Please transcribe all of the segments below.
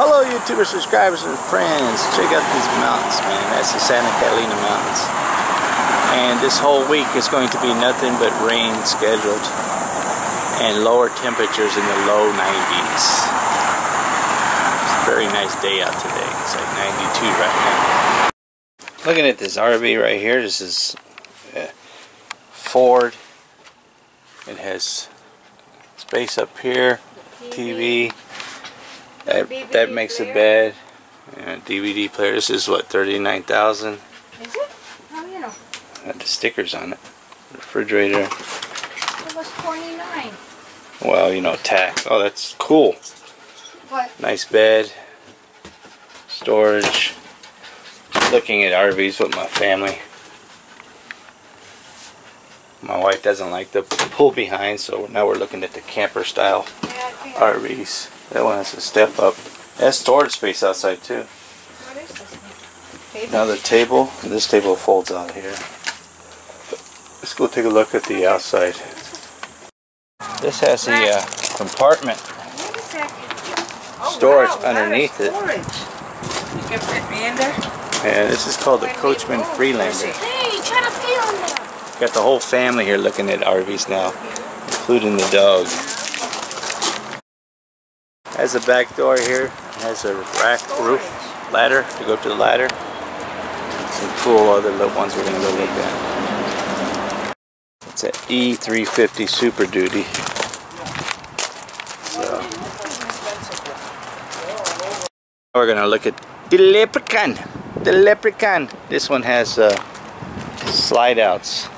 Hello YouTuber subscribers and friends. Check out these mountains, man. That's the Santa Catalina Mountains. And this whole week is going to be nothing but rain scheduled. And lower temperatures in the low 90s. It's a very nice day out today. It's like 92 right now. Looking at this RV right here. This is uh, Ford. It has space up here. TV. That, that makes a bed. And DVD player. This is what, 39000 Is it? How do you know? Got the stickers on it. Refrigerator. It was 29. Well, you know, tax. Oh, that's cool. What? Nice bed. Storage. Looking at RVs with my family. My wife doesn't like the pull behind, so now we're looking at the camper style Yeah. RVs. That one has a step up. It has storage space outside too. What is this? Table? Now the table, this table folds out here. Let's go take a look at the outside. This has a uh, compartment. Second. Oh, Storage wow, underneath it. storage. You can fit me in there? And this is called the Coachmen Freelander. Hey, try to pee on that. Got the whole family here looking at RVs now, including the dog. Has a back door here. Has a rack roof ladder to go up to the ladder. Some cool other little ones we're gonna go look at. It's an E350 Super Duty. So we're gonna look at the Leprechaun. The Leprechaun. This one has uh, slide outs.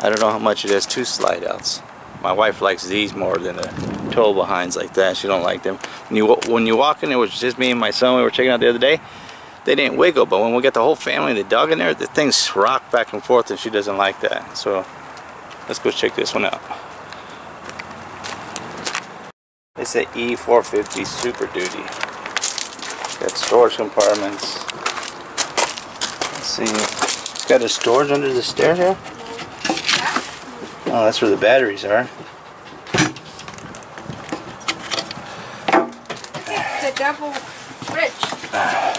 I don't know how much it has two slide outs. My wife likes these more than the tow behinds like that. She don't like them. When you when you walk in which is just me and my son, we were checking out the other day. They didn't wiggle, but when we get the whole family the dog in there, the things rock back and forth, and she doesn't like that. So let's go check this one out. It's an E450 Super Duty. Got storage compartments. Let's see. It's got a storage under the stairs here. Oh, that's where the batteries are. It's a double fridge.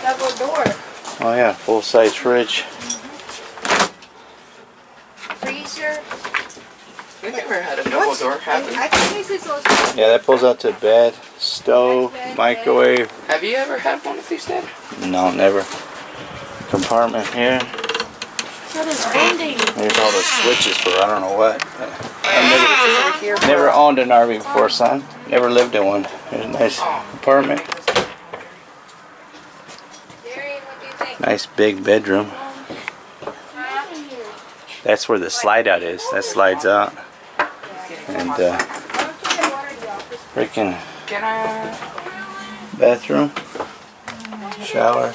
Double door. Oh yeah, full size fridge. Freezer. We never had a double What's- door, have we? I think this is also. Yeah, that pulls out to bed, stove, microwave. Have you ever had one of these, Dad? No, never. Compartment here. What is vending? There's all the switches for I don't know what. I never, never owned an RV before, son. Never lived in one. There's a nice oh. apartment. Jerry, what do you think? Nice big bedroom. That's where the slide out is. That slides out. And uh, freaking bathroom, shower.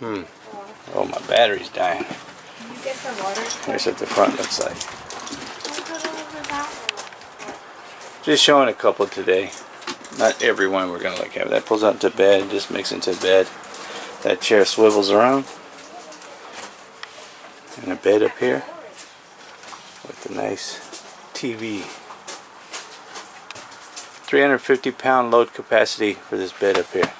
Hmm. Oh, my battery's dying. You get some. Here's what the front looks like. Just showing a couple today. Not everyone we're gonna look at. That pulls out to bed, just makes into bed. That chair swivels around. And a bed up here with a nice TV. 350 pound load capacity for this bed up here.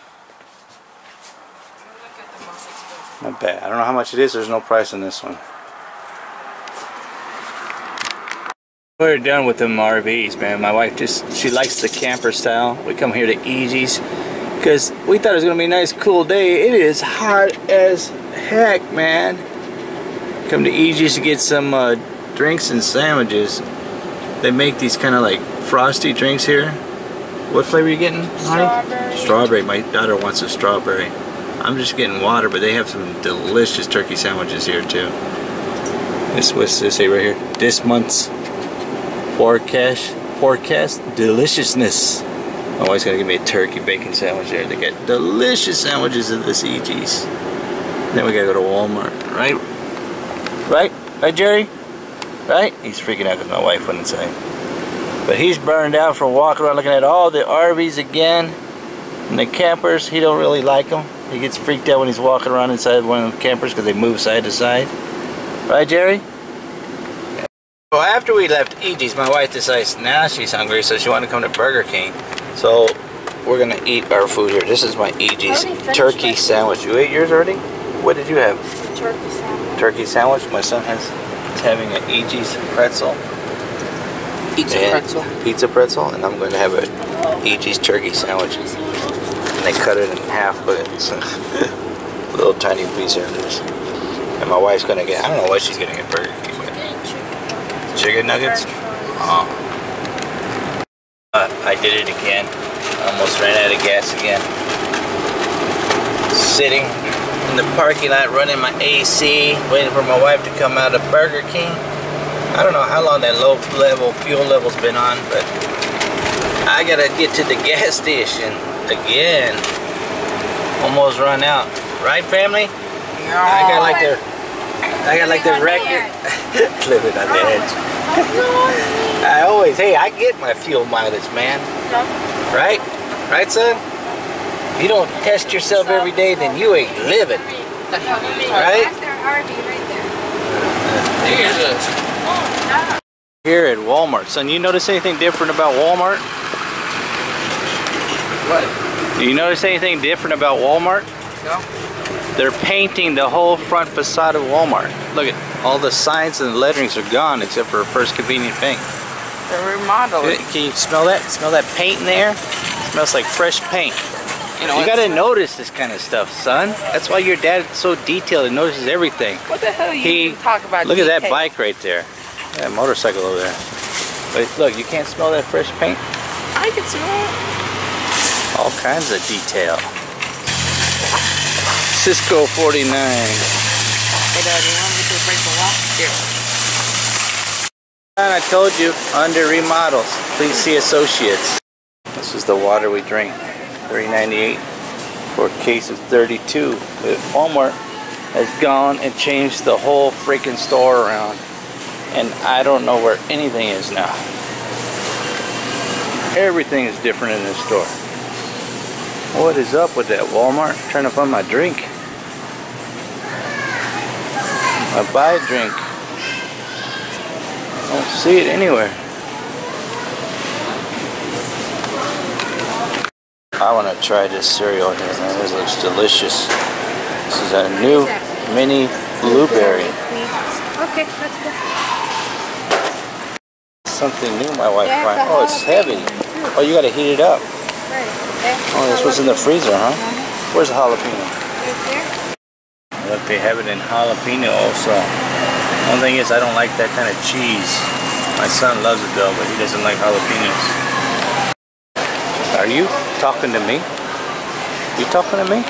Not bad. I don't know how much it is. There's no price on this one. We're done with them RVs, man. My wife just, she likes the camper style. We come here to Eegee's because we thought it was going to be a nice, cool day. It is hot as heck, man. Come to Eegee's to get some uh, drinks and sandwiches. They make these kind of like frosty drinks here. What flavor are you getting, honey? Strawberry. Strawberry. My daughter wants a strawberry. I'm just getting water, but they have some delicious turkey sandwiches here too. This what's this say right here? This month's forecast forecast deliciousness. My wife's gonna give me a turkey bacon sandwich there. They get delicious sandwiches at this Eegee's. Then we gotta go to Walmart, right? Right? Right, Jerry? Right? He's freaking out because my wife went inside. But he's burned out from walking around looking at all the RVs again. And the campers, he don't really like them. He gets freaked out when he's walking around inside one of the campers because they move side to side. Right, Jerry? So after we left Eegee's, my wife decides now she's hungry, so she wanted to come to Burger King. So we're gonna eat our food here. This is my Eegee's turkey sandwich. You ate yours already? What did you have? Turkey sandwich. Turkey sandwich. My son has is having an Eegee's pretzel. Pizza pretzel. Pizza pretzel, and I'm going to have an Eegee's turkey sandwich. And they cut it in half, but it's a little tiny piece here. And my wife's gonna get, I don't know what she's gonna get Burger King. Chicken nuggets? Uh, I did it again. Almost ran out of gas again. Sitting in the parking lot running my AC, waiting for my wife to come out of Burger King. I don't know how long that low level fuel level's been on, but I gotta get to the gas station again. Almost run out. Right, family? I got like the, I got like the Living on the record. Living on the edge. I always, hey, I get my fuel mileage, man. Right? Right, son? If you don't test yourself every day, then you ain't living. Right? That's their RV right there. Here's a Here at Walmart, son, you notice anything different about Walmart? what? Do you notice anything different about Walmart? No. They're painting the whole front facade of Walmart. Look at all the signs and the letterings are gone except for First Convenience Bank. They're remodeling. Can you smell that? Smell that paint in the air? smells like fresh paint. You know You gotta notice this kind of stuff, son. That's why your dad is so detailed and notices everything. What the hell you He- talk about? Look at that bike right there. That motorcycle over there. But look, you can't smell that fresh paint? I can smell it. All kinds of detail. Cisco 49. Hey, Dad, you want me to break the lock? Here. And I told you, under remodels. Please see associates. This is the water we drink. $3.98 for a case of 32. Walmart has gone and changed the whole freaking store around. And I don't know where anything is now. Everything is different in this store. What is up with that Walmart? trying to find my drink. I buy a drink. I don't see it anywhere. I want to try this cereal here, man. This looks delicious. This is a new mini blueberry. Okay, let's go. Something new my wife Yeah. Oh, it's heavy. Oh, you gotta heat it up. Right. Okay. Oh, this was in the freezer, huh? Uh-huh. Where's the jalapeno? Right there. Look, they have it in jalapeno also. One thing is, I don't like that kind of cheese. My son loves it though, but he doesn't like jalapenos. Are you talking to me? You talking to me?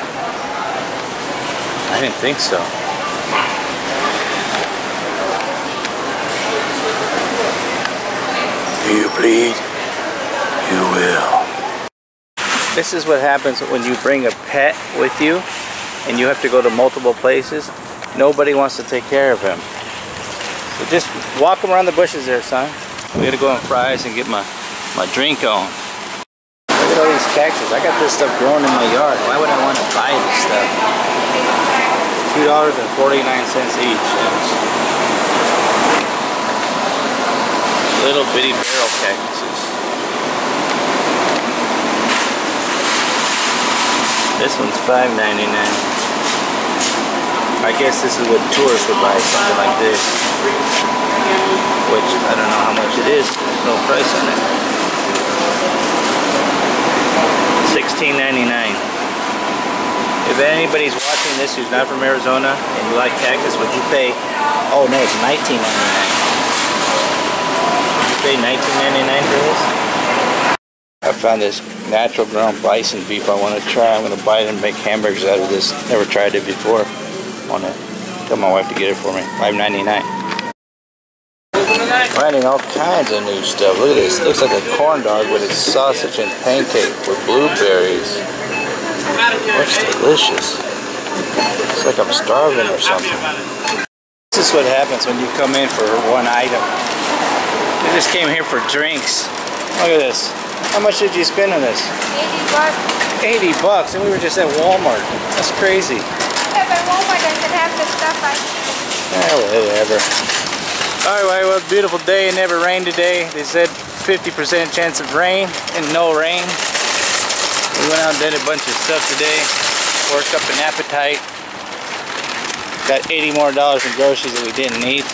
I didn't think so. You bleed, you will. This is what happens when you bring a pet with you and you have to go to multiple places. Nobody wants to take care of him. So just walk him around the bushes there, son. We gotta go on Fry's and get my, my drink on. Look at all these cactus. I got this stuff growing in my yard. Why would I want to buy this stuff? $2.49 each. Little bitty barrel cactuses. This one's $5.99. I guess this is what tourists would buy, something like this. Which, I don't know how much it is. There's no price on it. $16.99. If anybody's watching this who's not from Arizona and you like cactus, would you pay, oh no, it's $19.99. Would you pay $19.99 for this? I found this natural ground bison beef I want to try. I'm going to buy it and make hamburgers out of this. Never tried it before. I want to tell my wife to get it for me. $5.99. Finding all kinds of new stuff. Look at this. It Looks like a corn dog, but it's sausage and pancake with blueberries. Looks delicious. It's like I'm starving or something. This is what happens when you come in for one item. I just came here for drinks. Look at this. How much did you spend on this? 80 bucks. 80 bucks and we were just at Walmart. That's crazy. Yeah, but Walmart doesn't have the stuff I Eh, whatever. Alright, well, it was a beautiful day. It never rained today. They said 50% chance of rain and no rain. We went out and did a bunch of stuff today. Worked up an appetite. Got 80 more dollars in groceries that we didn't need.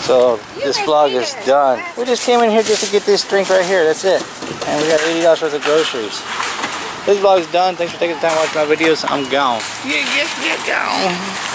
So this vlog is done. We just came in here just to get this drink right here. That's it. And we got $80 worth of groceries. This vlog is done. Thanks for taking the time to watch my videos. I'm gone. Yeah, yeah, yeah, gone.